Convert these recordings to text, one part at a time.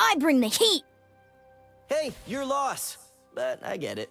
I bring the heat! Hey, your loss. But I get it.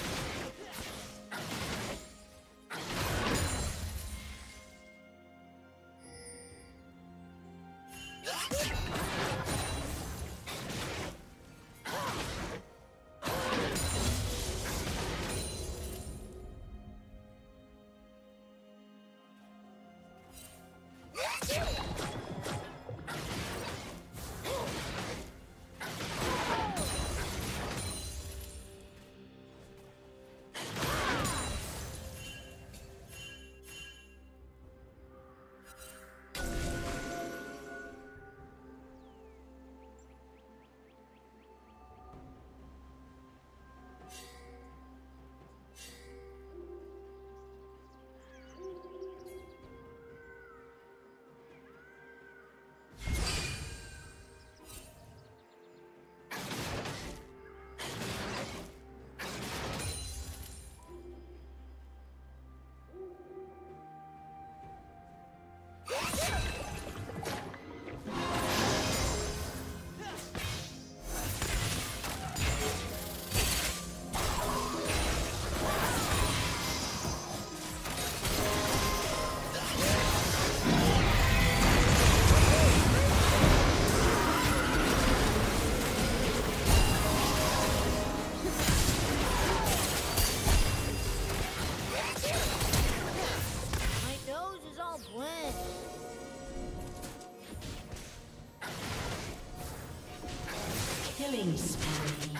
Killing spree.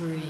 Killing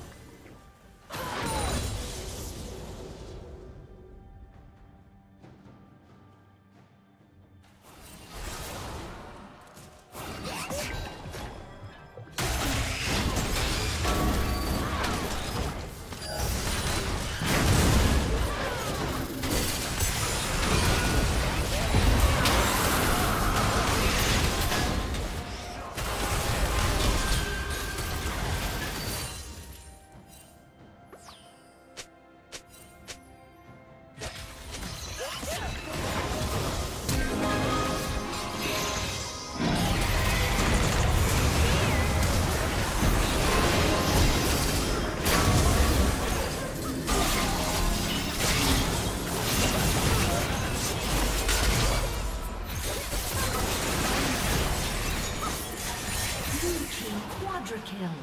Blue team quadra kill.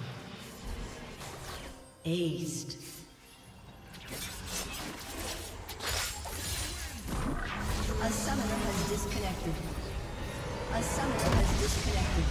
Aced. A summoner has disconnected. A summoner has disconnected.